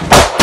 you